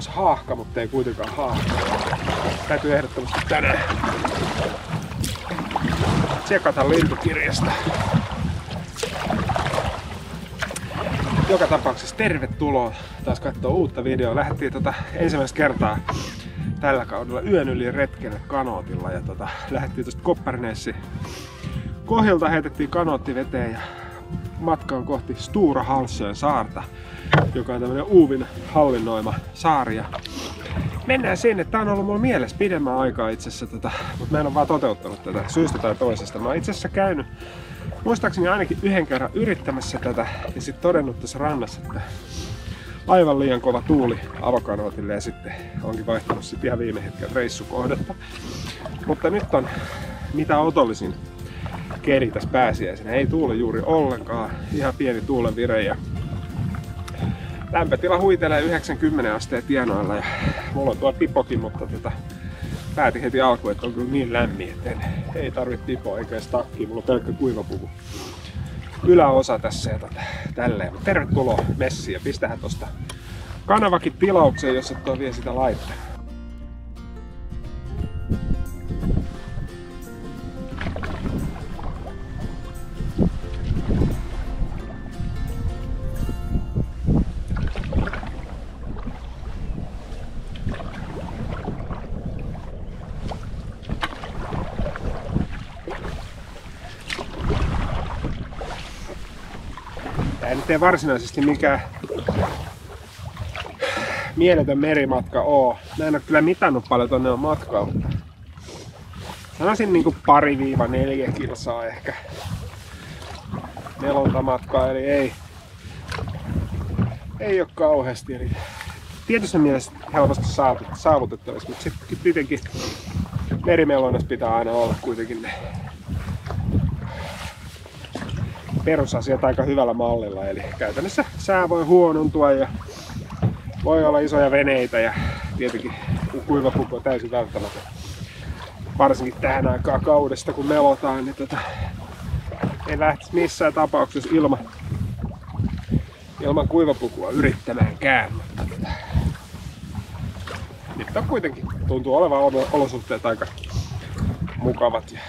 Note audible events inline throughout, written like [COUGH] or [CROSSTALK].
Olisi haahka, mutta ei kuitenkaan haahka. Täytyy ehdottomasti tänään tsekata lintukirjasta. Joka tapauksessa tervetuloa taas katsoa uutta videoa. Lähdettiin tota ensimmäistä kertaa tällä kaudella yön yli retkelle kanootilla ja tota, lähdettiin tuosta Koppernessi kohilta heitettiin kanootti veteen ja matkaan kohti Stura Halsöön saarta, joka on tämmönen Uuvin hallinnoima saari. Ja mennään sinne. Tää on ollut mulla mielessä pidemmän aikaa itse asiassa, tota, mutta mä en ole vaan toteuttanut tätä syystä tai toisesta. Mä oon itse asiassa käynyt muistaakseni ainakin yhden kerran yrittämässä tätä ja sitten todennut tässä rannassa, että aivan liian kova tuuli avokanootille ja sitten onkin vaihtanut sitten ihan viime hetken reissukohdetta. Mutta nyt on mitä otollisin keri tässä pääsiäisenä. Ei tuule juuri ollenkaan, ihan pieni tuulenvire ja lämpötila huitelee 90 asteen tienoilla ja mulla on tuo pipokin, mutta tota, päätin heti alkuun, että on kyllä niin lämmin, että en, ei tarvitse pipoa eikä edes takkiä, mulla on pelkkä kuivapuku yläosa tässä ja tota, tälleen. Tervetuloa messiin ja pistähän tosta kanavakin tilaukseen, jos et ole vielä sitä laittaa. Tää nyt ei varsinaisesti mikään mieletön merimatka oo. Mä en oo kyllä mitannut paljon tonne on matkaa, mutta sanoisin niinku pari viiva neljä kilsaa ehkä nelontamatkaa, eli ei, ei oo kauheasti. Eli tietyssä mielessä helposti saavutettavissa, mutta sitten kuitenkin merimelonnassa pitää aina olla kuitenkin ne perusasiat aika hyvällä mallilla. Eli käytännössä sää voi huonontua ja voi olla isoja veneitä ja tietenkin kuivapuku on täysin välttämätön. Varsinkin tähän aikaan kaudesta kun melotaan, niin tota, ei lähtisi missään tapauksessa ilman, ilman kuivapukua yrittämäänkään. Tota, nyt on kuitenkin tuntuu olevan olosuhteet aika mukavat ja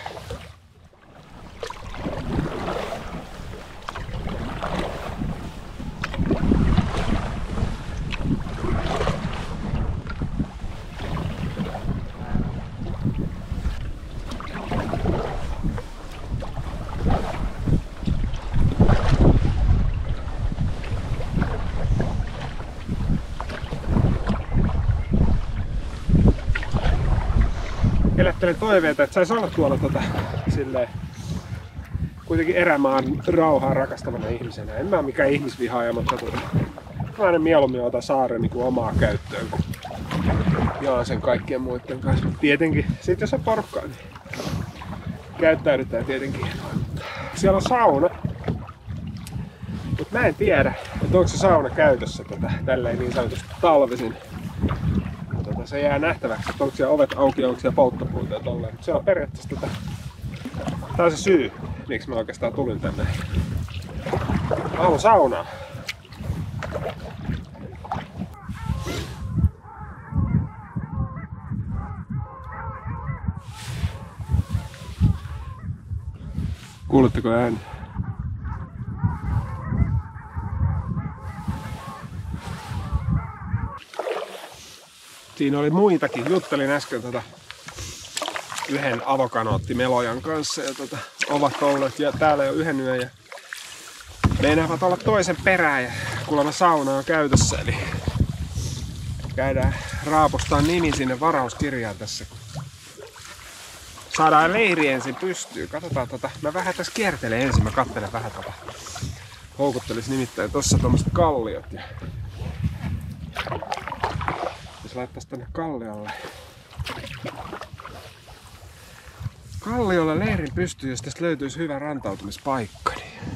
elättelen toiveita, että saisi olla tuolla tota, silleen, kuitenkin erämaan rauhaa rakastavana ihmisenä. En mä ole mikään ihmisvihaaja, mutta tota, mä aina mieluummin ota saaren niin omaa käyttöön, kun jaan sen kaikkien muiden kanssa. Tietenkin, sit jos on porukkaa, niin käyttäydytään tietenkin. Siellä on sauna. Mutta mä en tiedä, että onko se sauna käytössä tätä, tälleen niin sanotusti talvisin tota, se jää nähtäväksi, että onko siellä ovet auki, onko siellä polttopuita ja tolleen. Se on periaatteessa tätä, tää on se syy, miksi mä oikeastaan tulin tänne. Mä haluan saunaa. Kuuletteko ääni? Siinä oli muitakin. Juttelin äsken tota yhden avokanoottimelojan kanssa ja tota, ovat olleet ja täällä jo yhden yön ja meinaavat olla toisen perään ja kuulemma sauna on käytössä eli käydään raapustaa nimi sinne varauskirjaan tässä. Saadaan leiri ensin pystyyn. Katsotaan tota. Mä vähän tässä kiertelen ensin. Mä katselen vähän tota. Houkuttelis nimittäin tossa tommoset kalliot ja jos laittaisi tänne kalliolle. Kalliolle leirin pystyy, jos tästä löytyisi hyvä rantautumispaikka. Niin.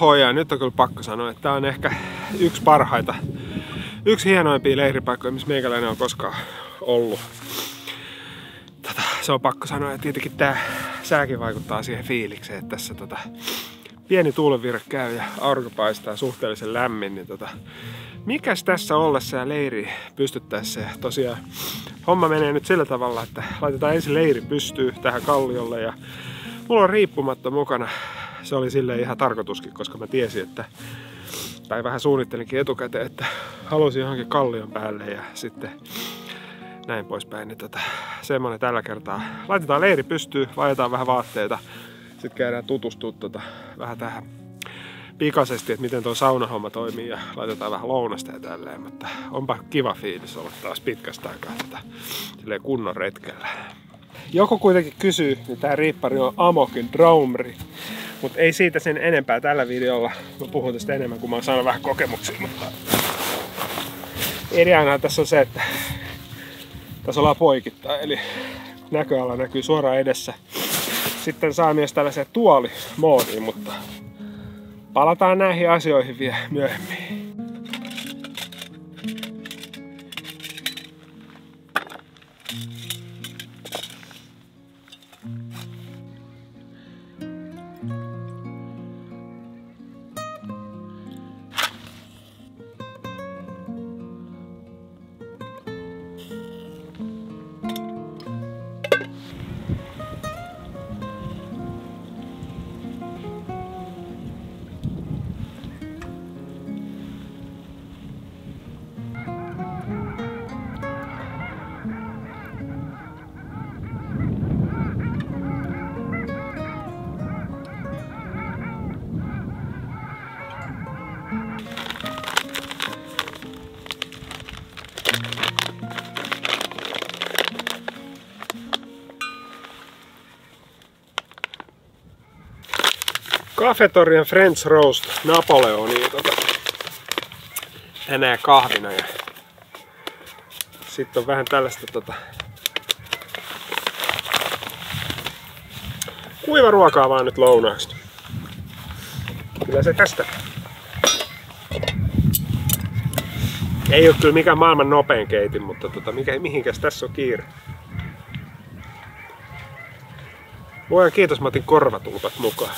Hoho, ja nyt on kyllä pakko sanoa, että tää on ehkä yksi parhaita, yksi hienoimpia leiripaikkoja, missä meikäläinen on koskaan ollut. Tota, se on pakko sanoa, että tietenkin tää sääkin vaikuttaa siihen fiilikseen, että tässä tota, pieni tuulenvirre käy ja aurinko paistaa suhteellisen lämmin, niin tota, mikäs tässä ollessa ja leiri pystyttäessä. Ja tosiaan homma menee nyt sillä tavalla, että laitetaan ensin leiri pystyy tähän kalliolle ja mulla on riippumatta mukana. Se oli sille ihan tarkoituskin, koska mä tiesin, että tai vähän suunnittelinkin etukäteen, että halusin johonkin kallion päälle ja sitten näin poispäin. Niin tota, semmonen tällä kertaa. Laitetaan leiri pystyy, vaihdetaan vähän vaatteita, sitten käydään tutustua tota, vähän tähän pikaisesti, että miten tuo saunahomma toimii ja laitetaan vähän lounasta ja tälleen, mutta onpa kiva fiilis olla taas pitkästä aikaa tätä silleen kunnon retkellä. Joku kuitenkin kysyy, niin tämä riippari on Amokin Droumri, mutta ei siitä sen enempää tällä videolla. Mä puhun tästä enemmän, kun mä oon saanut vähän kokemuksia, mutta ideana tässä on se, että tässä ollaan poikittain, eli näköala näkyy suoraan edessä. Sitten saa myös tällaisen tuolimoodiin, mutta palataan näihin asioihin vielä myöhemmin. Cafetorian French Roast Napoleoni tota, tänään kahvina. Ja sitten on vähän tällaista tota, kuiva ruokaa vaan nyt lounaaksi. Kyllä se tästä. Ei ole kyllä mikään maailman nopein keitin, mutta tota, mikä, mihinkäs tässä on kiire. Voin kiitos, mä otin korvatulpat mukaan.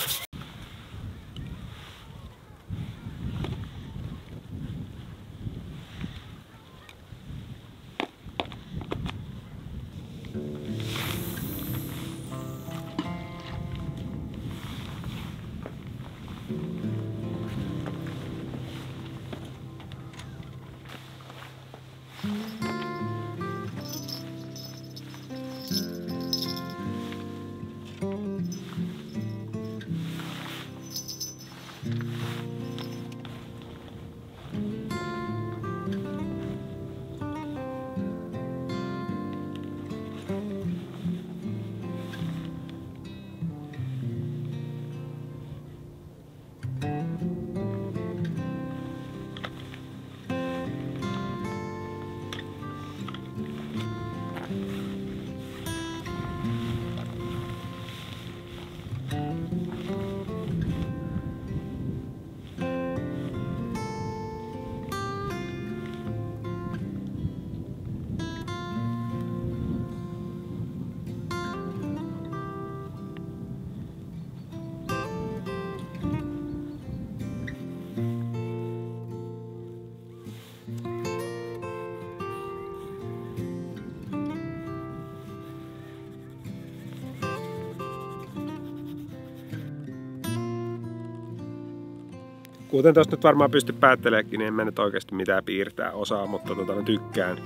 Kuten tuosta nyt varmaan pysty päätteleekin, niin en mä nyt oikeasti mitään piirtää osaa, mutta tota, mä tykkään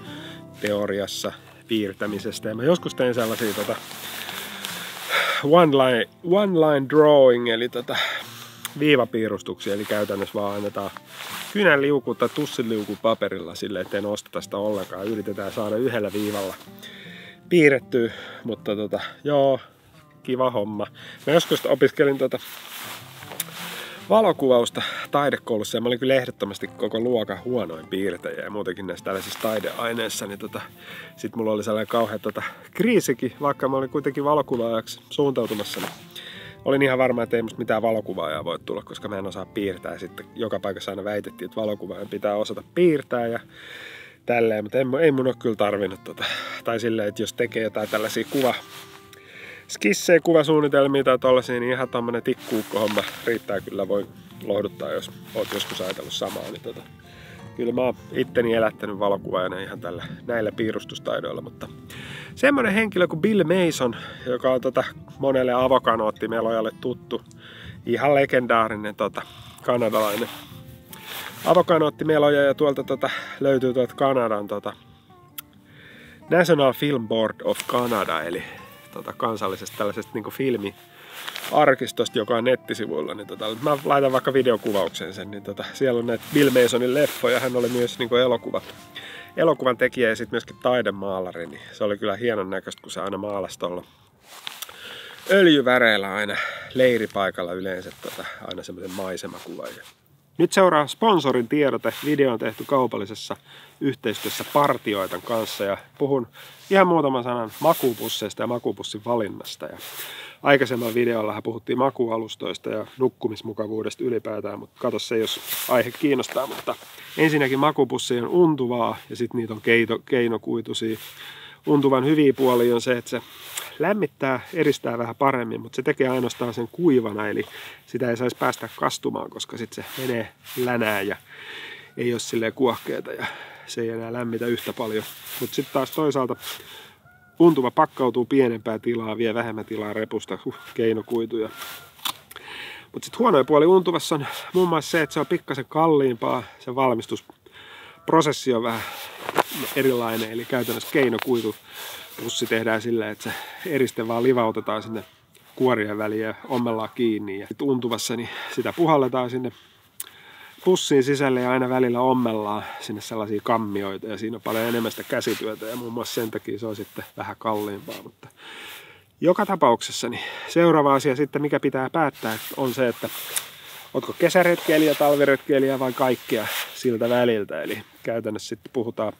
teoriassa piirtämisestä. Ja mä joskus tein sellaisia tota, one, line, one line drawing, eli tota, viivapiirustuksia, eli käytännössä vaan annetaan kynänliuku tai tussiliuku paperilla sille, ettei nosteta sitä ollenkaan. Yritetään saada yhdellä viivalla piirrettyä, mutta tota, joo, kiva homma. Mä joskus opiskelin tota valokuvausta taidekoulussa ja mä olin kyllä ehdottomasti koko luokan huonoin piirtäjä ja muutenkin näissä tällaisissa taideaineissa, niin tota, sit mulla oli sellainen kauhea tota, kriisikin, vaikka mä olin kuitenkin valokuvaajaksi suuntautumassa. Niin olin ihan varma, että ei musta mitään valokuvaajaa voi tulla, koska mä en osaa piirtää. Sitten joka paikassa aina väitettiin, että valokuvaajan pitää osata piirtää ja tälleen, mutta ei, mun ole kyllä tarvinnut tota. Tai silleen, että jos tekee jotain tällaisia kuva, skissejä, kuvasuunnitelmia tai tollasia, niin ihan tämmönen tikkuukko-homma riittää kyllä, voi lohduttaa, jos oot joskus ajatellut samaa. Niin tota, kyllä mä oon itteni elättänyt valokuvaajana ihan tällä, näillä piirustustaidoilla, mutta semmonen henkilö kuin Bill Mason, joka on tota monelle avokanoottimelojalle tuttu, ihan legendaarinen tota, kanadalainen avokanoottimeloja ja tuolta tota, löytyy tuolta Kanadan tota, National Film Board of Canada, eli tota, kansallisesta tällaisesta niin filmi arkistosta, joka on nettisivuilla, niin tota, mä laitan vaikka videokuvauksen sen, niin tota, siellä on näitä Bill Masonin leffoja, hän oli myös niin elokuva, elokuvan tekijä ja sitten myöskin taidemaalari, niin se oli kyllä hienon näköistä, kun se aina maalasi tuolla öljyväreillä aina leiripaikalla yleensä tota, aina semmoisen maisemakuvan. Nyt seuraa sponsorin tiedote. Video on tehty kaupallisessa yhteistyössä partioitan kanssa ja puhun ihan muutaman sanan makuupusseista ja makuupussin valinnasta. Ja aikaisemmalla videolla puhuttiin makualustoista ja nukkumismukavuudesta ylipäätään, mutta katso se, jos aihe kiinnostaa. Mutta ensinnäkin makupussi on untuvaa ja sitten niitä on keito, keinokuituisia. Untuvan hyviä puolia on se, että se lämmittää, eristää vähän paremmin, mutta se tekee ainoastaan sen kuivana, eli sitä ei saisi päästä kastumaan, koska sitten se menee länään ja ei ole silleen kuohkeeta ja se ei enää lämmitä yhtä paljon. Mutta sitten taas toisaalta untuva pakkautuu pienempää tilaa, vie vähemmän tilaa repusta, huh, keinokuituja. Mutta sitten huonoja puoli untuvassa on muun muassa se, että se on pikkasen kalliimpaa, se valmistusprosessi on vähän erilainen, eli käytännössä keinokuitu pussi tehdään sillä, että se eriste vaan livautetaan sinne kuorien väliin ja ommellaan kiinni. Ja untuvassa niin sitä puhalletaan sinne pussiin sisälle ja aina välillä ommellaan sinne sellaisia kammioita ja siinä on paljon enemmän sitä käsityötä ja muun muassa sen takia se on sitten vähän kalliimpaa. Mutta joka tapauksessa niin seuraava asia sitten, mikä pitää päättää, on se, että Oletko kesäretkeilijä, talviretkeilijä vai kaikkia siltä väliltä. Eli käytännössä sitten puhutaan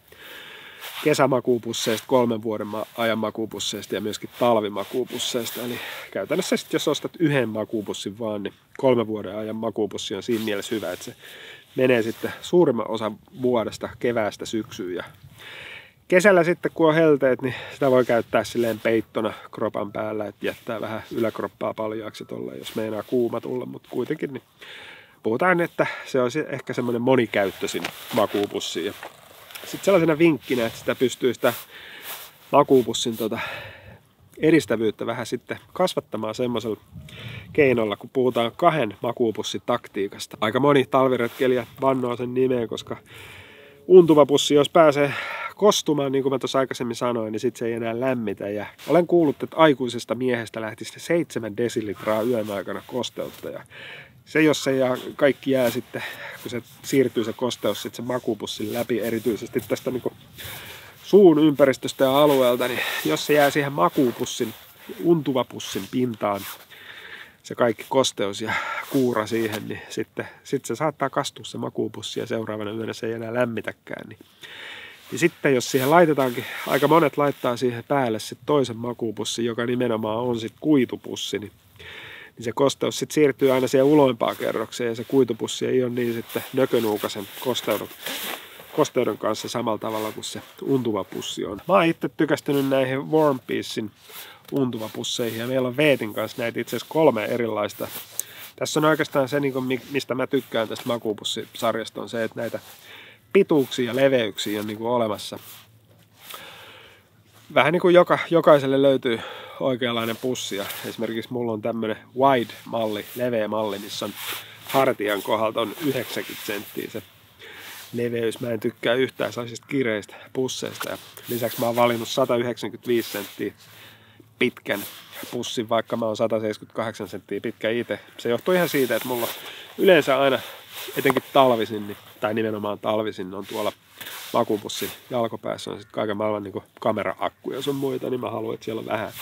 kesämakuupusseista, kolmen vuoden ajan makuupusseista ja myöskin talvimakuupusseista. Eli käytännössä sitten jos ostat yhden makuupussin vaan, niin kolmen vuoden ajan makuupussi on siinä mielessä hyvä, että se menee sitten suurimman osan vuodesta keväästä syksyyn. Ja kesällä sitten kun on helteet, niin sitä voi käyttää silleen peittona kropan päällä, että jättää vähän yläkroppaa paljaaksi tolle, jos meinaa kuuma tulla, mutta kuitenkin niin puhutaan, että se on ehkä semmoinen monikäyttöisin makuupussi. Ja sitten sellaisena vinkkinä, että sitä pystyy sitä makuupussin tota edistävyyttä vähän sitten kasvattamaan semmoisella keinolla, kun puhutaan kahden makuupussin taktiikasta. Aika moni talviretkelijä vannoo sen nimeen, koska untuva pussi, jos pääsee kostumaan, niin kuin mä tuossa aikaisemmin sanoin, niin sitten se ei enää lämmitä. Ja olen kuullut, että aikuisesta miehestä lähti sitten 7 desilitraa yön aikana kosteutta. Ja se, jos se ja kaikki jää sitten, kun se siirtyy se kosteus sitten se makupussin läpi, erityisesti tästä niin suun ympäristöstä ja alueelta, niin jos se jää siihen makupussin, untuvapussin pintaan, se kaikki kosteus ja kuura siihen, niin sitten, sitten se saattaa kastua se makuupussi ja seuraavana yönä se ei enää lämmitäkään. Niin. Ja sitten jos siihen laitetaankin, aika monet laittaa siihen päälle sitten toisen makuupussin, joka nimenomaan on sitten kuitupussi, niin niin se kosteus sitten siirtyy aina siihen uloimpaan kerrokseen ja se kuitupussi ei ole niin sitten nökönuukasen kosteuden, kosteuden kanssa samalla tavalla kuin se untuva pussi on. Mä oon itse tykästynyt näihin Warm Peacein untuvapusseihin ja meillä on Veetin kanssa näitä itse asiassa kolme erilaista. Tässä on oikeastaan se, niin mistä mä tykkään tästä makuupussisarjasta, on se, että näitä pituuksia ja leveyksiä on niin kuin olemassa. Vähän niin kuin joka, jokaiselle löytyy oikeanlainen pussi. Ja esimerkiksi mulla on tämmönen wide-malli, leveä malli, missä on hartian kohdalta on 90 senttiä se leveys. Mä en tykkää yhtään sellaisista kireistä pusseista. Ja lisäksi mä oon valinnut 195 senttiä pitkän pussin, vaikka mä oon 178 senttiä pitkä itse. Se johtuu ihan siitä, että mulla yleensä aina, etenkin talvisin, niin, tai nimenomaan talvisin, on tuolla makupussin jalkopäässä on sitten kaiken maailman niin kamera-akkuja ja sun muita, niin mä haluan, että siellä on vähän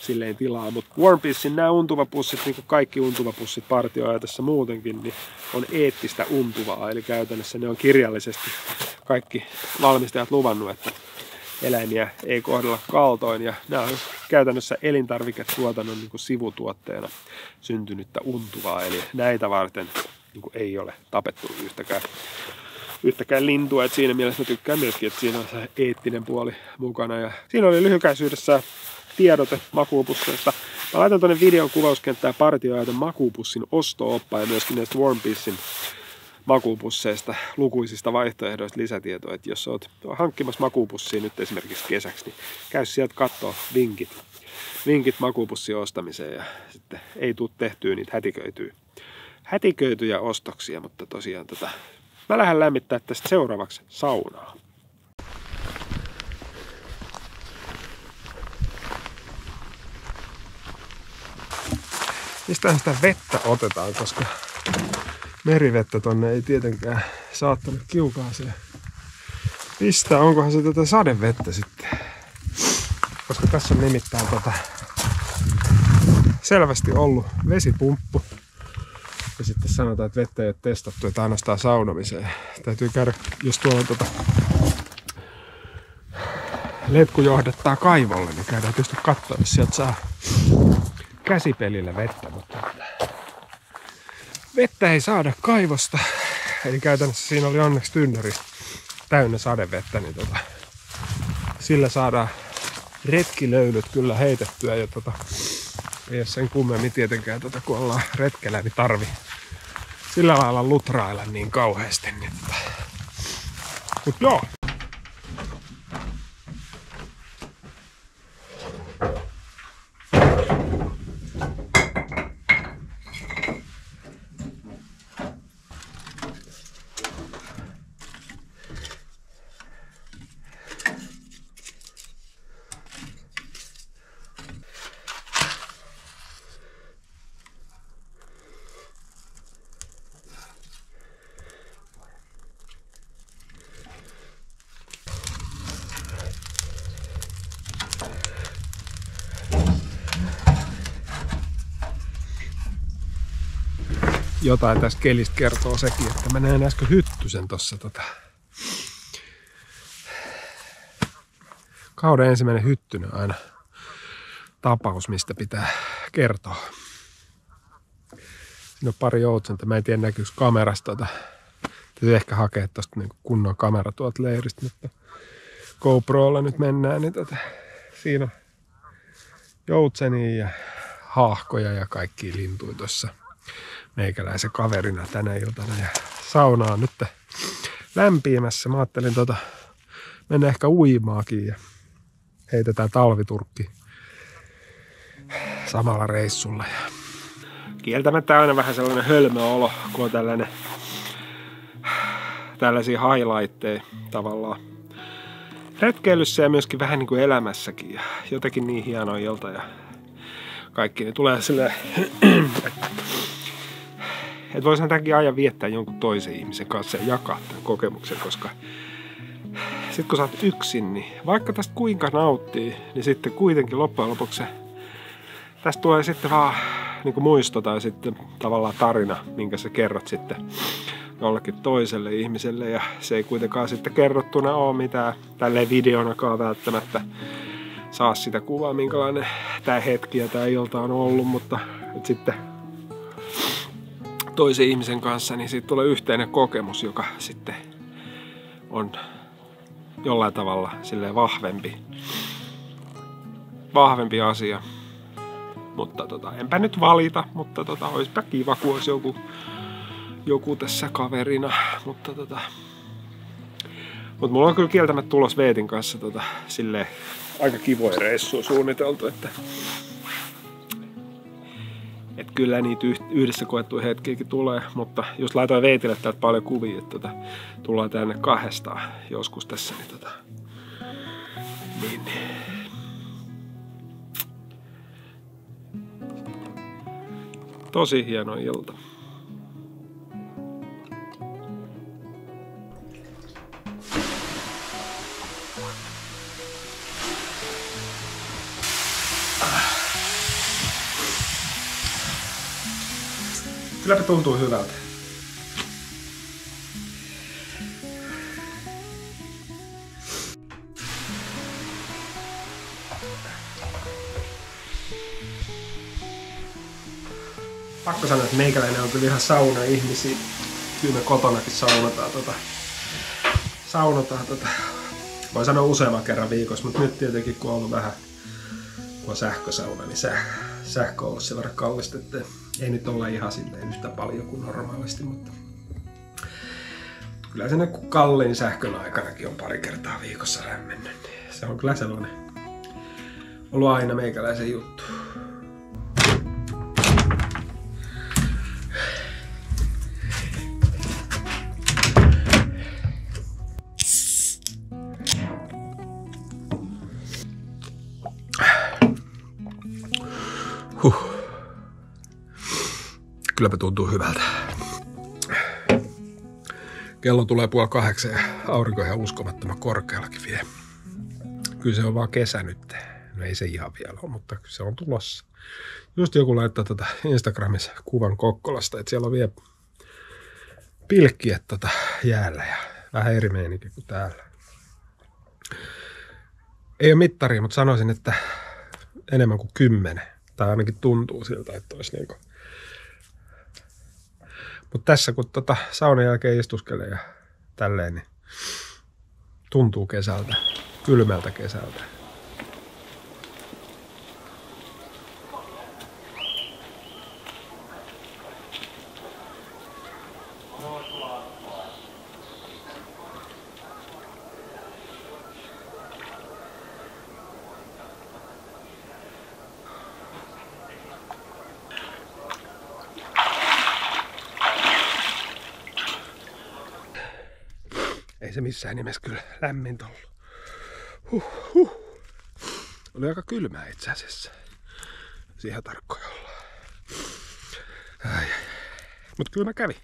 silleen tilaa. Mutta Warm Peacein nämä untuvapussit, niin kuin kaikki untuvapussit partioajatessa muutenkin, niin on eettistä untuvaa. Eli käytännössä ne on kirjallisesti kaikki valmistajat luvannut, että eläimiä ei kohdella kaltoin. Ja nämä on käytännössä elintarviketuotannon niin sivutuotteena syntynyttä untuvaa. Eli näitä varten niin kuin ei ole tapettu yhtäkään, yhtäkään lintua. Et siinä mielessä mä tykkään myöskin, että siinä on se eettinen puoli mukana. Ja siinä oli lyhykäisyydessä tiedote makuupusseista. Mä laitan tuonne videon kuvauskenttään partioajan makuupussin osto-oppa ja myöskin näistä Warm Peacein makuupusseista, lukuisista vaihtoehdoista lisätietoa, että jos olet hankkimassa makuupussia nyt esimerkiksi kesäksi, niin käy sieltä katsoa vinkit, vinkit makuupussin ostamiseen ja sitten ei tule tehtyä niitä hätiköityy, hätiköityjä ostoksia, mutta tosiaan tota, mä lähden lämmittää tästä seuraavaksi saunaa. Mistä sitä vettä otetaan, koska merivettä tonne ei tietenkään saattanut kiukaaseen pistää. Onkohan se tätä sadevettä sitten? Koska tässä on nimittäin tota selvästi ollut vesipumppu. Ja sitten sanotaan, että vettä ei ole testattu, että ainoastaan saunomiseen. Täytyy käydä, jos tuolla on tota letku johdattaa kaivolle, niin käydään tietysti katsoa, jos sieltä saa käsipelillä vettä, mutta vettä ei saada kaivosta. Eli käytännössä siinä oli onneksi tynnäri täynnä sadevettä, niin tota, sillä saadaan retkilöylyt kyllä heitettyä ja tota, ei ole sen kummemmin tietenkään, tota, kun ollaan retkellä, niin tarvi sillä lailla lutrailla niin kauheasti. Niin tota. Mut joo, jotain tästä kelistä kertoo sekin, että mä näin äsken hyttysen tossa tota. Kauden ensimmäinen hyttynen aina tapaus, mistä pitää kertoa. Siinä on pari joutsenta. Mä en tiedä näkyykö kamerasta tota. Täytyy ehkä hakea tosta niin kunnon kamera tuolta leiristä, mutta GoProlla nyt mennään, niin tota, siinä on joutsenia ja haahkoja ja kaikki lintuja tuossa meikäläisen kaverina tänä iltana. Ja sauna on nyt lämpimässä. Mä ajattelin tota, mennä ehkä uimaakin ja heitetään talviturkki samalla reissulla. Ja kieltämättä aina vähän sellainen hölmöolo, kun on tällainen, tällaisia highlightteja tavallaan retkeilyssä ja myöskin vähän niin kuin elämässäkin. Ja jotenkin niin hieno ilta ja kaikki, niin tulee silleen, että voisi tämänkin ajan viettää jonkun toisen ihmisen kanssa ja jakaa tämän kokemuksen, koska sitten kun sä oot yksin, niin vaikka tästä kuinka nauttii, niin sitten kuitenkin loppujen lopuksi tästä tulee sitten vaan niin kuin muisto tai sitten tavallaan tarina, minkä sä kerrot sitten jollekin toiselle ihmiselle. Ja se ei kuitenkaan sitten kerrottuna ole mitään tälleen videonakaan välttämättä saa sitä kuvaa, minkälainen tämä hetki ja tämä ilta on ollut, mutta sitten toisen ihmisen kanssa, niin siitä tulee yhteinen kokemus, joka sitten on jollain tavalla sille vahvempi, vahvempi asia. Mutta tota, enpä nyt valita, mutta tota, olisipa kiva, kun olisi joku, joku tässä kaverina. Mutta tota, mutta mulla on kyllä kieltämättä tulos Veetin kanssa tota, sille aika kivoja reissuja suunniteltu, että et kyllä niitä yhdessä koettuja hetkiäkin tulee, mutta jos laitoin Veitille täältä paljon kuvia, että tota, tullaan tänne kahdestaan joskus tässä, niin, tota, niin tosi hieno ilta. Kylläpä tuntuu hyvältä. Pakko sanoa, että meikäläinen on kyllä ihan sauna ihmisiä. Kyllä me kotonakin saunataan tota. Saunataan tota. Voi sanoa useamman kerran viikossa, mutta nyt tietenkin kun on ollut vähän kun on sähkösauna, niin sähkö on ollut sen verran kallistettu ei nyt olla ihan silleen yhtä paljon kuin normaalisti, mutta kyllä se kun kalliin sähkön aikanakin on pari kertaa viikossa lämmennyt, se on kyllä sellainen ollut aina meikäläisen juttu. Kylläpä tuntuu hyvältä. Kello tulee puoli kahdeksan ja aurinko ihan uskomattoman korkeallakin vie. Kyllä se on vaan kesä nyt. No ei se ihan vielä ole, mutta se on tulossa. Just joku laittaa tota Instagramissa kuvan Kokkolasta, että siellä on vielä pilkkiä tota jäällä ja vähän eri meininki kuin täällä. Ei ole mittaria, mutta sanoisin, että enemmän kuin kymmenen. Tai ainakin tuntuu siltä, että olisi niin kuin... Mutta tässä kun tota saunan jälkeen istuskelee ja tälleen, niin tuntuu kesältä, kylmältä kesältä. Ei se missään nimessä kyllä lämmintä ollut. Huh, huh. Oli aika kylmää itse asiassa. Siihen tarkkoja ollaan. Ai. Mut kyllä mä kävin.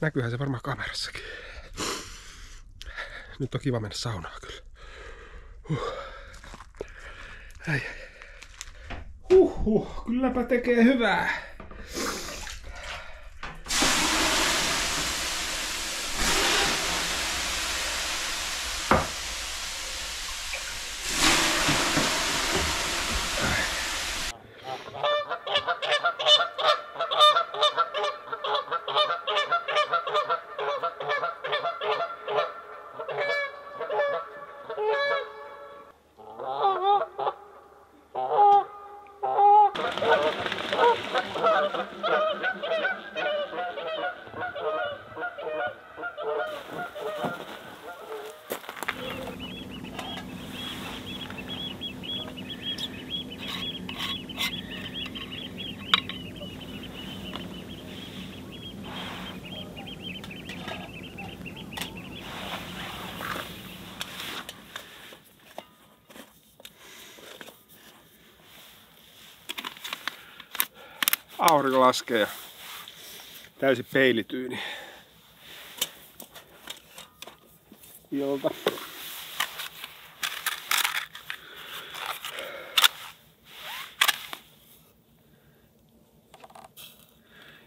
Näkyyhän se varmaan kamerassakin. Nyt on kiva mennä saunaan kyllä. Huh. Huh, huh. Kylläpä tekee hyvää. Aurinko laskee ja täysi peilityyni ilta.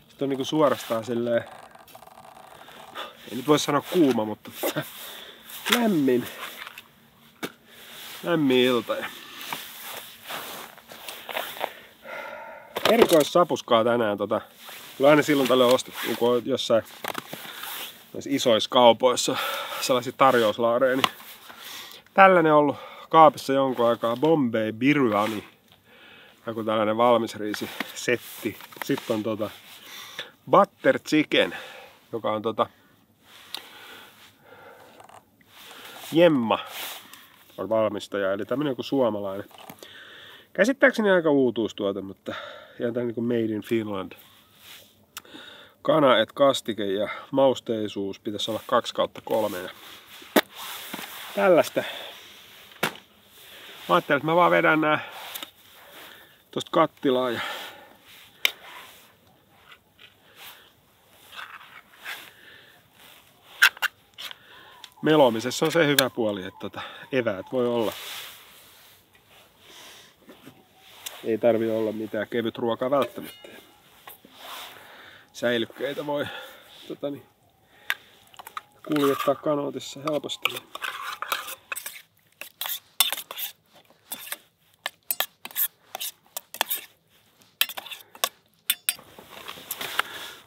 Sitten on niinku suorastaan silleen, ei nyt voi sanoa kuuma, mutta [LAUGHS] lämmin. Lämmin ilta. Ja erikoissapuskaa tänään. Tota, kyllä aina silloin tällöin ostettu, kun on jossain isoissa kaupoissa sellaisia tarjouslaareja. Niin tällainen on ollut kaapissa jonkun aikaa Bombay Biryani. Joku tällainen valmisriisi setti. Sitten on tota Butter Chicken, joka on tota Jemma on valmistaja, eli tämmönen joku suomalainen. Käsittääkseni aika uutuustuote, mutta ihan tämä niin Made in Finland. Kana et kastike ja mausteisuus pitäisi olla 2 kautta 3. Ja tällaista. Mä ajattelin, että mä vaan vedän nää tosta kattilaa ja melomisessa on se hyvä puoli, että tota, eväät voi olla ei tarvi olla mitään kevyt ruokaa välttämättä. Säilykkeitä voi tota niin, kuljettaa kanootissa helposti.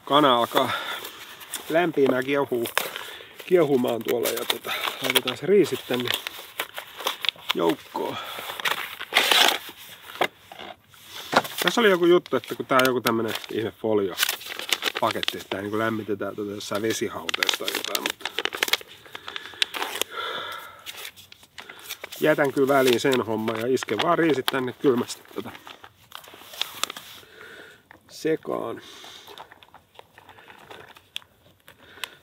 kana alkaa lämpimään kiehuu, kiehumaan tuolla ja tota, laitetaan se riisit tänne joukkoon. Tässä oli joku juttu, että kun tää on joku tämmönen ihme folio paketti, että tää niin lämmitetään tuota jossain vesihauteessa tai jotain, mutta jätän kyllä väliin sen homman ja isken vaan riisit tänne kylmästi tota sekaan.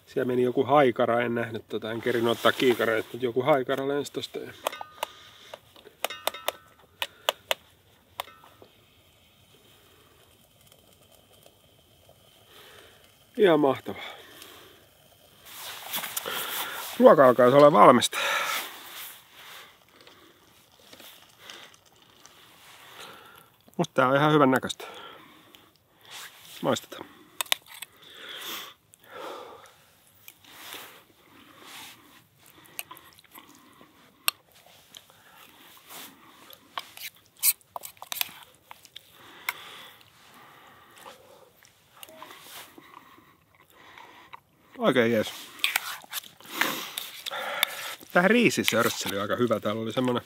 Siellä meni joku haikara, en nähnyt tota, en kerin ottaa kiikareita, mutta joku haikara lensi tosta. Ihan mahtavaa. Ruoka alkaa olla valmista. Musta tää on ihan hyvän näköistä. Maistetaan. Oikein jees. Tää riisisörsseli oli aika hyvä. Täällä oli semmonen...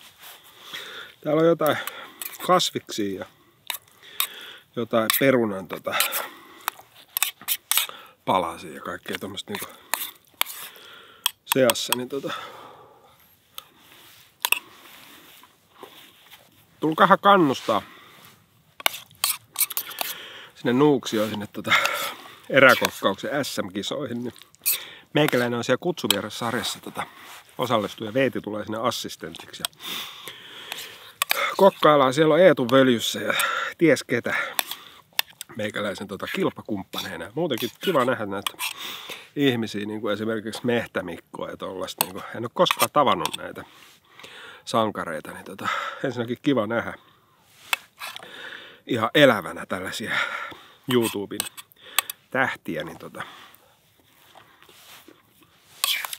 Täällä on jotain kasviksia ja jotain perunan tota, palasia ja kaikkea tuommoista niinku seassa, niin tota, tulkahan kannustaa sinne Nuuksioon sinne tota eräkokkauksen SM-kisoihin, niin meikäläinen on siellä kutsuvieressä tota, osallistuu ja Veeti tulee sinne assistentiksi. Ja kokkaillaan, siellä on Eetu Völjyssä ja ties ketä meikäläisen tota, kilpakumppaneina. Muutenkin kiva nähdä näitä ihmisiä, niin kuin esimerkiksi Mehtämikkoa ja tollaista. Niin kuin, en ole koskaan tavannut näitä sankareita, niin tota, ensinnäkin kiva nähdä ihan elävänä tällaisia YouTuben tähtiä, niin tota,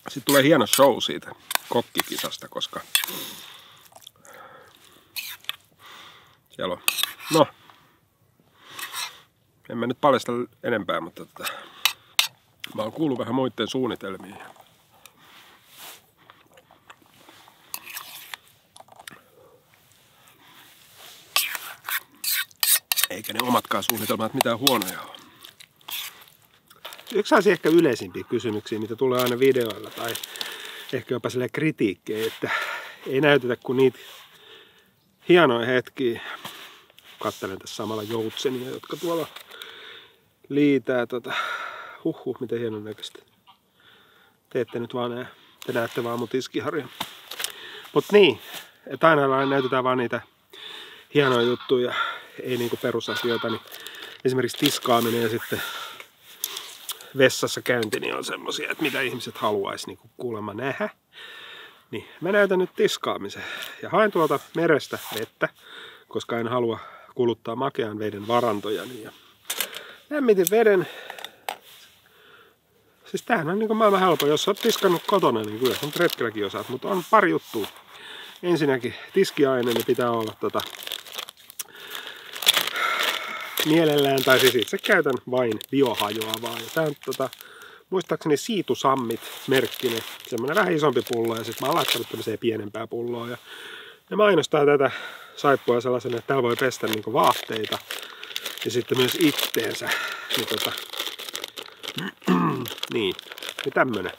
sitten tulee hieno show siitä kokkikisasta, koska siellä on, no, en mä nyt paljasta enempää, mutta tota, mä oon kuullut vähän muiden suunnitelmiin. Eikä ne omatkaan suunnitelmat mitään huonoja ole. Yksi asia ehkä yleisimpiä kysymyksiä, mitä tulee aina videoilla tai ehkä jopa sille kritiikkejä, että ei näytetä kuin niitä hienoja hetkiä. Kattelen tässä samalla joutsenia, jotka tuolla liitää tota, huhhuh, miten hienon näköistä. Te ette nyt vaan näe, te näette vaan mun tiskiharjan. Mut niin, että aina näytetään vaan niitä hienoja juttuja, ei niinku perusasioita, niin esimerkiksi tiskaaminen ja sitten vessassa käynti niin on semmosia, että mitä ihmiset haluaisi niinku kuulemma nähdä. Niin mä näytän nyt tiskaamisen ja haen tuolta merestä vettä, koska en halua kuluttaa makean veden varantoja. Niin lämmitin veden. Siis tämähän on niin maailman helppo. Jos olet tiskannut kotona, niin kyllä on retkelläkin osaat. Mutta on pari juttua. Ensinnäkin tiskiaine niin pitää olla tota, mielellään, tai siis itse käytän vain biohajoavaa. Ja tää on tota, muistaakseni Siitusammit merkkinen, semmonen vähän isompi pullo ja sitten mä oon laittanut tämmöiseen pienempää pulloa. Ja ne mainostaa tätä saippua sellaisen, että täällä voi pestä niinku vaatteita ja sitten myös itteensä. [CLEARS THROAT] Niin, tota, niin, niin tämmönen.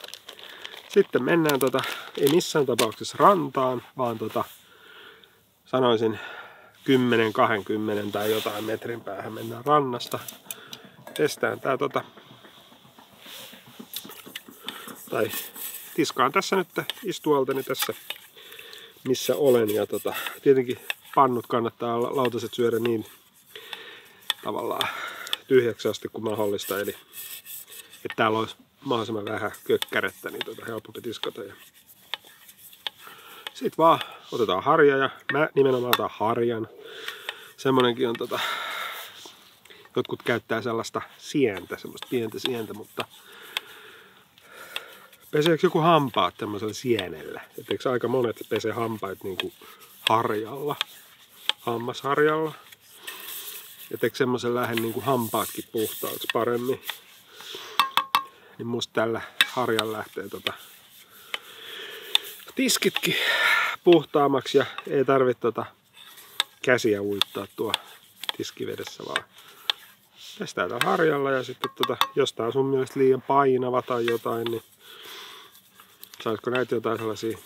Sitten mennään tota, ei missään tapauksessa rantaan, vaan tota, sanoisin 10-20 tai jotain metrin päähän mennään rannasta. Testään tää tota, tai tiskaan tässä nyt istualtani tässä missä olen ja tota, tietenkin pannut kannattaa lautaset syödä niin tavallaan tyhjäksi asti kuin mahdollista. Eli että täällä olisi mahdollisimman vähän kökkärettä, niin tota helpompi tiskata. Sitten vaan otetaan harja ja mä nimenomaan otan harjan. Semmonenkin on tota, jotkut käyttää sellaista sientä, semmoista pientä sientä, mutta peseekö joku hampaat tämmöisellä sienellä? Etteikö aika monet pesee hampaat niin kuin harjalla, hammasharjalla? Ja teekö semmoisen lähden niin kuin hampaatkin puhtaaksi paremmin. niin musta tällä harjalla lähtee tota tiskitkin puhtaammaksi ja ei tarvitse tota käsiä uittaa tuo tiskivedessä vaan pestää täällä harjalla ja sitten tota, jos tää on sun mielestä liian painava tai jotain, niin saisiko näitä jotain sellaisia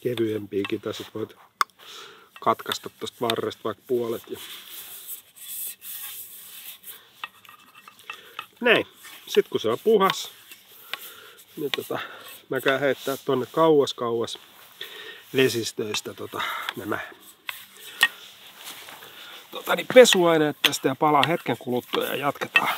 kevyempiäkin tai sit voit katkaista tosta varresta vaikka puolet ja näin. Sitten kun se on puhas, niin tota, mä käyn heittää tonne kauas kauas vesistöistä tota, nämä tota, niin pesuaineet tästä ja palaa hetken kuluttua ja jatketaan.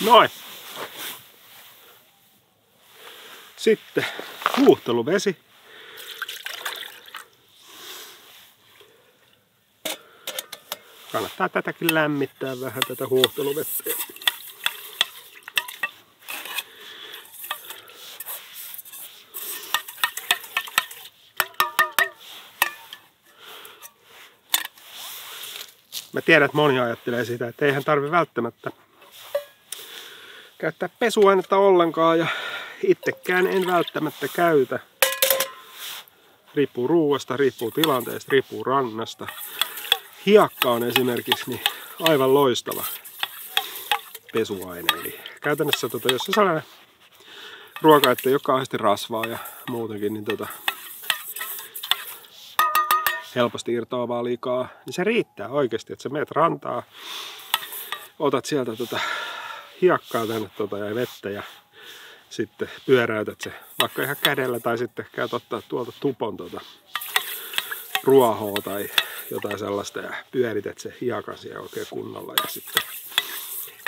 Noin. Sitten huuhteluvesi. Kannattaa tätäkin lämmittää vähän tätä huuhteluvettä. Mä tiedän, että moni ajattelee sitä, että eihän tarvi välttämättä käyttää pesuainetta ollenkaan ja itsekään en välttämättä käytä. Riippuu ruuasta, riippuu tilanteesta, riippuu rannasta. Hiakka on esimerkiksi niin aivan loistava pesuaine. Eli käytännössä tota, jos se sellainen ruoka, että ei ole kauheasti rasvaa ja muutenkin, niin tota, helposti irtoavaa liikaa, niin se riittää oikeasti, että sä meet rantaa, otat sieltä tota hiekkaa tänne tota, ja vettä ja sitten pyöräytät se vaikka ihan kädellä tai sitten käyt ottaa tuolta tupon tota, ruohoa tai jotain sellaista ja pyörität se hiekan siellä oikein kunnolla ja sitten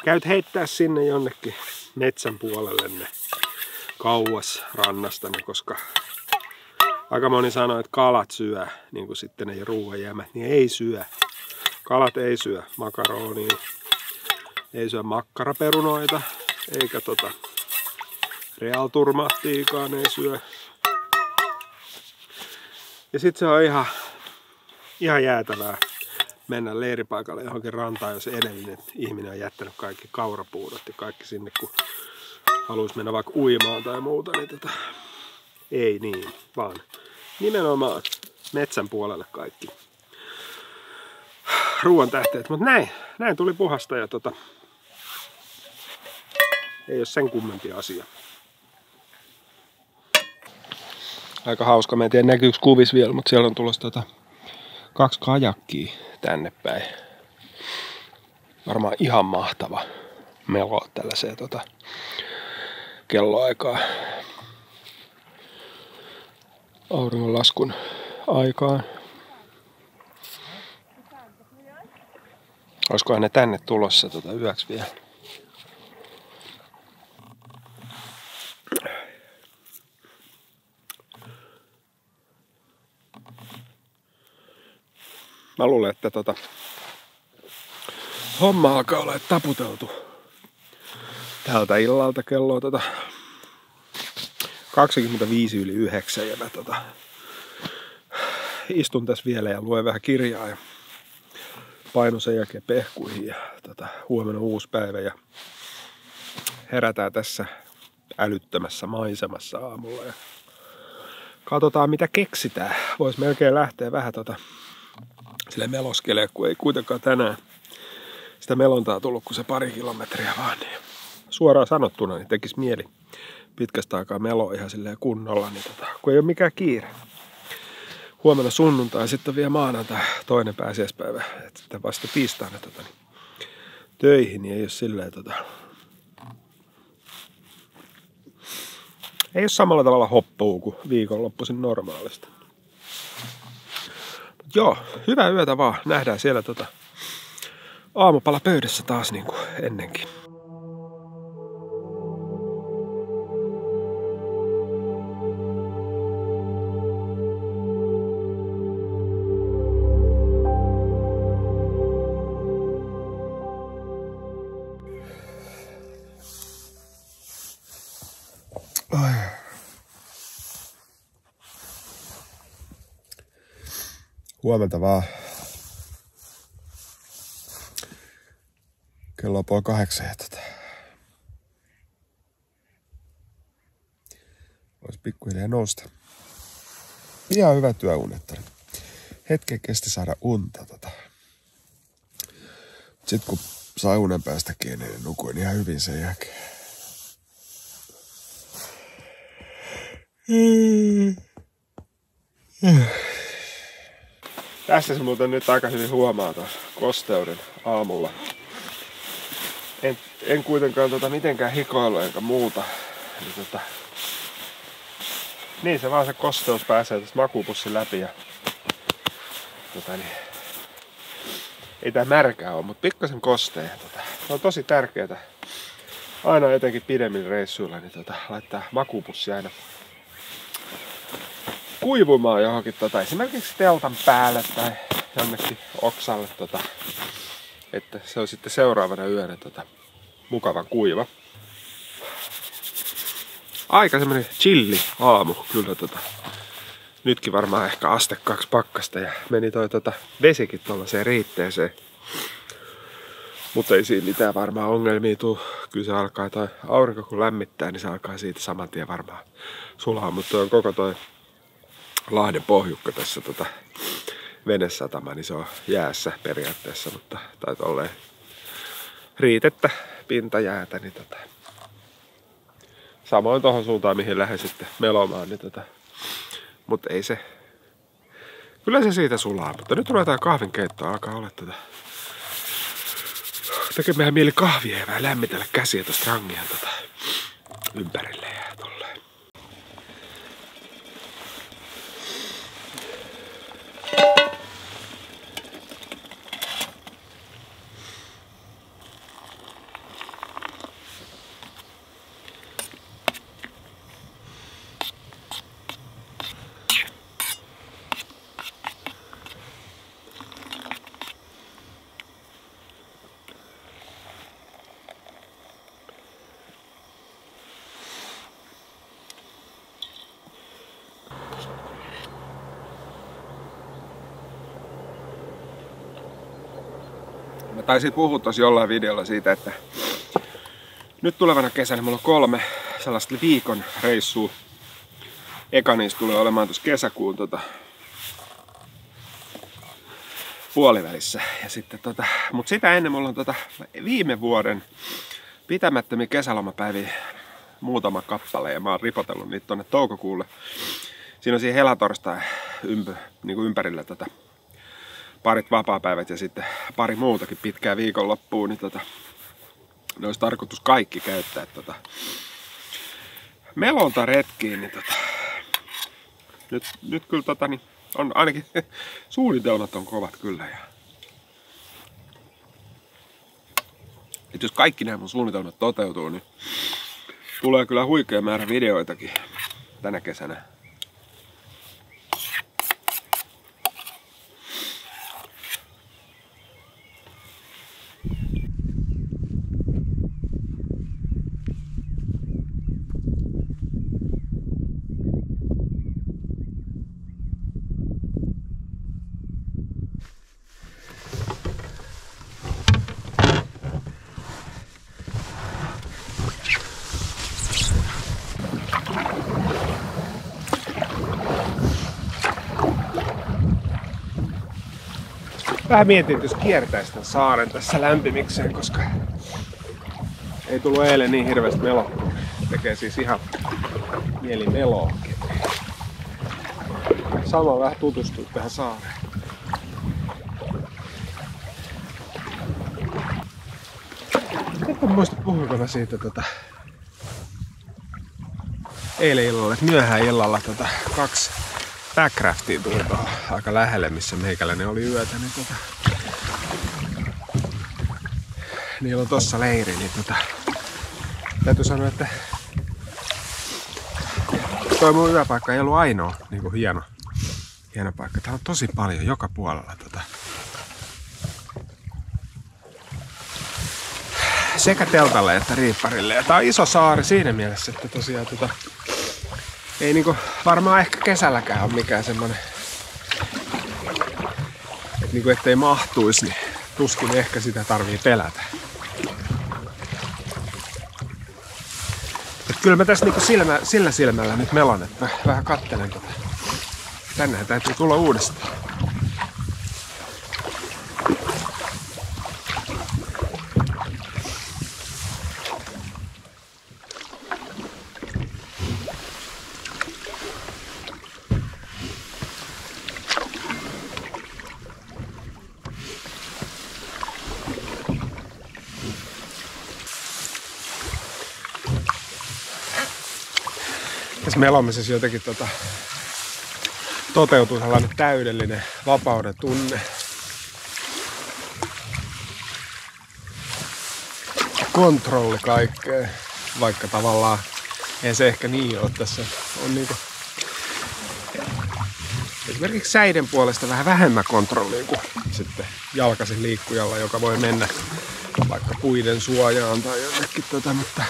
käyt heittää sinne jonnekin metsän puolelle ne kauas rannasta, koska aika moni sanoo, että kalat syö, niin kuin sitten ne ruoan jäämät, niin ei syö. Kalat ei syö makaronia, ei syö makkaraperunoita, eikä tota realturmaattiikaan ei syö. Ja sit se on ihan, ihan jäätävää mennä leiripaikalle johonkin rantaan, jos edellinen ihminen on jättänyt kaikki kaurapuudot ja kaikki sinne, kun haluaisi mennä vaikka uimaan tai muuta, niin tota, ei niin, vaan nimenomaan metsän puolelle kaikki ruoan tähteet. Mutta näin, näin tuli puhasta ja tota, ei ole sen kummempi asia. Aika hauska, mä en tiedä näkyykö kuvis vielä, mutta siellä on tulossa tota kaksi kajakkia tänne päin. Varmaan ihan mahtava melo tällaiseen tota kelloaikaa. Auringonlaskun aikaan. Olisikohan ne tänne tulossa tota yöksi vielä? Mä luulen, että tota, homma alkaa olla taputeltu tältä illalta kello tota 25 yli 9 ja mä tota, istun tässä vielä ja luen vähän kirjaa ja paino sen jälkeen pehkuihin ja tota, huomenna uusi päivä ja herätään tässä älyttömässä maisemassa aamulla ja katsotaan mitä keksitään. Voisi melkein lähteä vähän tota sille meloskelee, kun ei kuitenkaan tänään sitä melontaa tullut kuin se pari kilometriä vaan. Niin suoraan sanottuna niin tekisi mieli pitkästä aikaa melo ihan silleen kunnolla, niin tota, kun ei ole mikään kiire. Huomenna sunnuntai, sitten vielä maanantai toinen pääsiäispäivä, että sitten vasta tiistaina tota, niin töihin, niin ei ole silleen tota, ei ole samalla tavalla hoppuu kuin viikonloppuisin normaalisti joo, hyvää yötä vaan. Nähdään siellä tota aamupala pöydässä taas niin kuin ennenkin. Huomenta vaan. Kello on kahdeksan ja tota. Voisi pikkuhiljaa nousta. Ihan hyvä työunet. Hetken kesti saada unta tota. Sitten kun sai unen päästä kiinni, niin nukuin ihan hyvin sen jälkeen. Tässä se muuten nyt aika hyvin huomaa taas kosteuden aamulla. En, en kuitenkaan tota mitenkään hikoilu eikä muuta. Eli tota, niin se vaan se kosteus pääsee tästä makupussin läpi ja tota niin, ei tää märkää ole, mutta pikkasen kostea. Tota, on tosi tärkeää aina etenkin pidemmillä reissuilla niin tota, laittaa makupussi aina kuivumaan johonkin tota, esimerkiksi teltan päälle tai jonnekin oksalle, tota, että se on sitten seuraavana yönä tota, mukavan kuiva. Aika semmonen chilli aamu kyllä tota. Nytkin varmaan ehkä aste kaksi pakkasta ja meni toi tota vesikin tuollaiseen riitteeseen. Mutta ei siinä mitään varmaan ongelmia tuu. Kyllä se alkaa toi aurinko kun lämmittää, niin se alkaa siitä saman tien varmaan sulaa. Mutta on koko toi Lahden pohjukka tässä tota venesatama, niin se on jäässä periaatteessa, mutta tai tolleen riitettä, pintajäätä, niin tota, samoin tuohon suuntaan, mihin lähden sitten melomaan, niin tota, mutta ei se, kyllä se siitä sulaa, mutta nyt ruvetaan kahvin keittoa, alkaa olla tota, tekemään mieli kahvia ja vähän lämmitellä käsiä tuosta rangia tota, ympärille ja taisin puhua tosi jollain videolla siitä, että nyt tulevana kesänä mulla on kolme sellaista viikon reissua. Eka niistä tulee olemaan tuossa kesäkuun tota, puolivälissä. Ja sitten tota, mut sitä ennen mulla on tota, viime vuoden pitämättömiä kesälomapäiviä muutama kappale ja mä oon ripotellut niitä tonne toukokuulle. Siinä on siinä helatorstai ympy, niin kuin ympärillä tota, parit vapaapäivät ja sitten pari muutakin pitkää viikonloppuun, niin tota, ne olisi tarkoitus kaikki käyttää tota, melonta retkiin, niin tota, nyt, nyt kyllä tota, niin on ainakin [LAUGHS] suunnitelmat on kovat kyllä. Ja... Et jos kaikki nämä mun suunnitelmat toteutuu, niin tulee kyllä huikea määrä videoitakin tänä kesänä. Vähän mietin, että jos kiertäisi tämän saaren tässä lämpimikseen, koska ei tullut eilen niin hirveästi melokkoa. Tekee siis ihan mieli meloakin. Sama vähän tutustua tähän saareen. En muista puhuinko mä siitä tota, eilen illalla, että myöhään illalla tota, kaksi backcraftiin tuli tuohon aika lähelle, missä meikäläinen oli yötä, niin tota, niillä on tossa leiri, niin tota, täytyy sanoa, että toi mun yöpaikka ei ollut ainoa niin kuin hieno, hieno paikka. Täällä on tosi paljon joka puolella tota, sekä teltalle että riipparille. Ja tää on iso saari siinä mielessä, että tosiaan tota, ei niinku varmaan ehkä kesälläkään ole mikään semmonen, että niinku ettei mahtuisi, niin tuskin ehkä sitä tarvii pelätä. Et kyllä mä tässä niinku silmä, sillä silmällä nyt melon, että vähän kattelen tota. Tännehän täytyy tulla uudestaan. Tässä melomisessa jotenkin tota, toteutuu sellainen täydellinen vapauden tunne. Kontrolli kaikkea, vaikka tavallaan ei se ehkä niin ole tässä. On niinku esimerkiksi säiden puolesta vähän vähemmän kontrollia kuin sitten jalkaisen liikkujalla, joka voi mennä vaikka puiden suojaan tai jonnekin tota, mutta,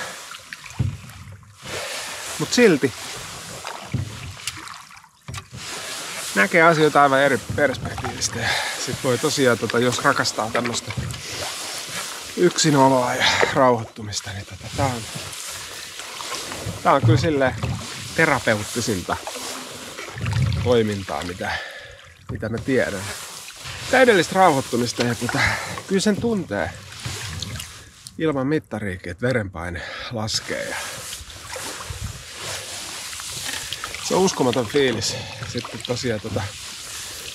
mutta silti näkee asioita aivan eri perspektiivistä. Ja sit voi tosiaan, tota, jos rakastaa tämmöistä yksinoloa ja rauhoittumista, niin tota, tää on, tää on kyllä sille terapeuttisinta toimintaa, mitä, mitä mä tiedän. Täydellistä rauhoittumista ja tota, kyllä sen tuntee ilman mittariikin, että verenpaine laskee ja se on uskomaton fiilis. Sitten tosiaan tota,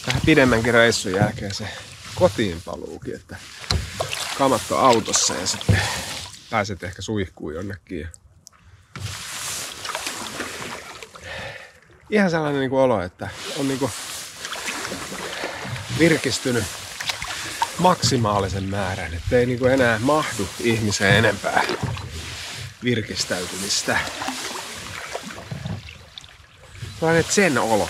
vähän pidemmänkin reissun jälkeen se kotiin paluukin, että kamat on autossa ja sitten pääset ehkä suihkuun jonnekin. Ihan sellainen niin kuin olo, että on niin kuin virkistynyt maksimaalisen määrän, että ei niin kuin enää mahdu ihmiseen enempää virkistäytymistä sellainen sen olo.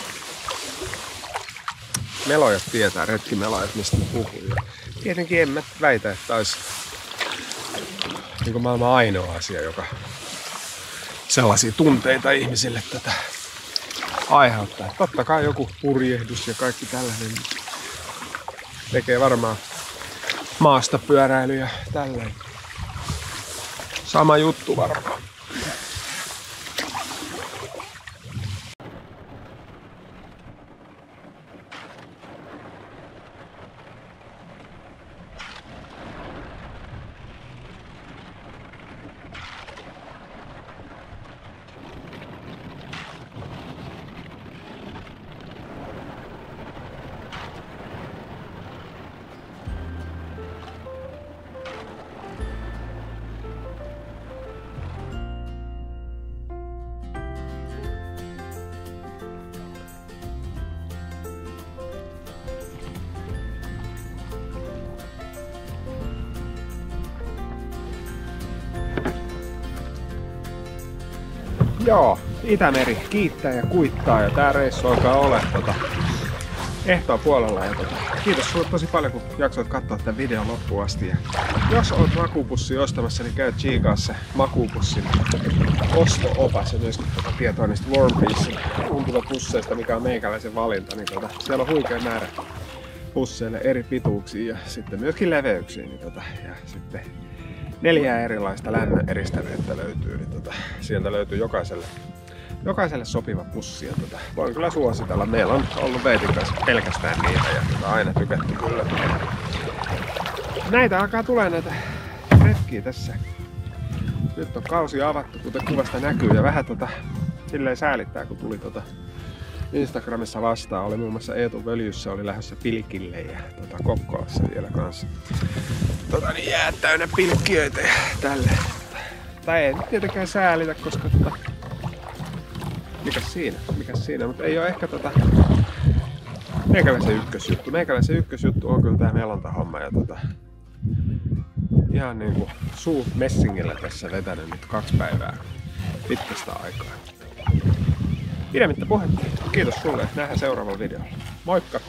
Melojat tietää, retkimelojat, mistä mä puhun. Tietenkin en mä väitä, että olisi niin maailman ainoa asia, joka sellaisia tunteita ihmisille tätä aiheuttaa. Totta kai joku purjehdus ja kaikki tällainen tekee varmaan maasta pyöräily ja tälleen. Sama juttu varmaan. Joo, Itämeri kiittää ja kuittaa ja tää reissu alkaa olla tota, ehtoa puolella. Ja tota, kiitos sulle tosi paljon kun jaksoit katsoa tämän videon loppuun asti. Ja jos oot makupussi ostamassa, niin käy Chiikaa se makupussin osto-opas ja myöskin tota tietoa niistä Warm Peacein umpulopusseista, mikä on meikäläisen valinta. Niin tota, siellä on huikea määrä pusseille eri pituuksiin ja sitten myöskin leveyksiin. Niin tota, ja sitten neljää erilaista lämmön eristävyyttä löytyy, niin tota, sieltä löytyy jokaiselle, jokaiselle sopiva pussi. Ja tota, voin kyllä suositella. Meillä on ollut Veitin kanssa pelkästään niitä ja tota, aina tykätty kyllä. Näitä alkaa tulee näitä retkiä tässä. Nyt on kausi avattu, kuten kuvasta näkyy ja vähän tota, silleen säälittää, kun tuli tota Instagramissa vastaan. Oli muun muassa Eetu Völjyssä, oli lähdössä Pilkille ja tota, Kokkolassa vielä kanssa tota, niin jää täynnä pilkkiöitä ja tälle. Tai ei tietenkään säälitä, koska tota, mikä siinä, mikä siinä, mutta ei ole ehkä tota, meikäläisen ykkösjuttu. Meikäläisen ykkösjuttu on kyllä tää melontahomma ja tota, ihan niinku suu messingillä tässä vetänyt nyt kaksi päivää pitkästä aikaa. Pidemmittä puhetta. Kiitos sulle. Nähdään seuraavalla videolla. Moikka!